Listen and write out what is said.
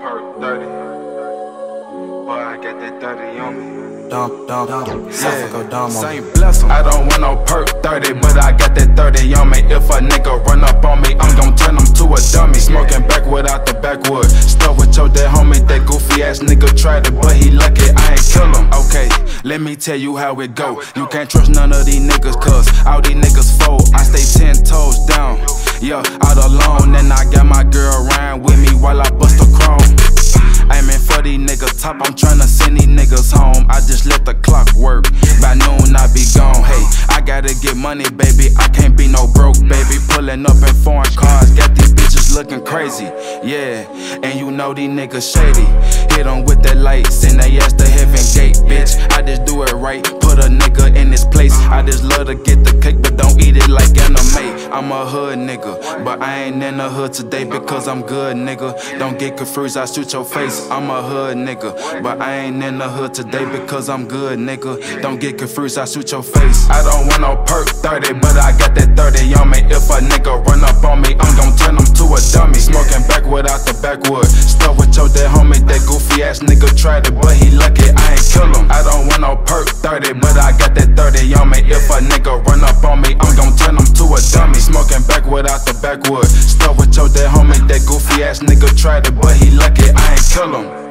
perc 30. I got that 30 on me. I don't want no perc 30, but I got that 30 on me. If a nigga run up on me, I'm gon' turn him to a dummy. Smoking back without the backwood. Stuff with your dead homie, that goofy ass nigga tried it, but he lucky I ain't kill him. Okay, let me tell you how it go. You can't trust none of these niggas, cuz all these niggas top, I'm tryna send these niggas home. I just let the clock work. By noon, I be gone. Hey, I gotta get money, baby. I can't be no broke, baby. Pulling up in foreign cars, got these bitches looking crazy. Yeah, and you know these niggas shady. Hit them with that light, and they ask the heaven gate, bitch. I just do it right, put a nigga in his place. I just love to get the cake, I'm a hood nigga, but I ain't in the hood today because I'm good, nigga. Don't get confused, I shoot your face. I'm a hood nigga, but I ain't in the hood today because I'm good, nigga. Don't get confused, I shoot your face. I don't want no perc 30, but I got that 30 on me. If a nigga run up on me, I'm gon' turn him to a dummy. Smoking backwood out the backwood. Stuff with your dead homie, that goofy ass nigga tried it, but he lucky I ain't kill him. I don't want no perc 30, but I got If a nigga run up on me, I'm gon' turn him to a dummy. Smoking backwood out the backwood. Stuff with your dead homie, that goofy ass nigga tried it, but he lucky I ain't kill him.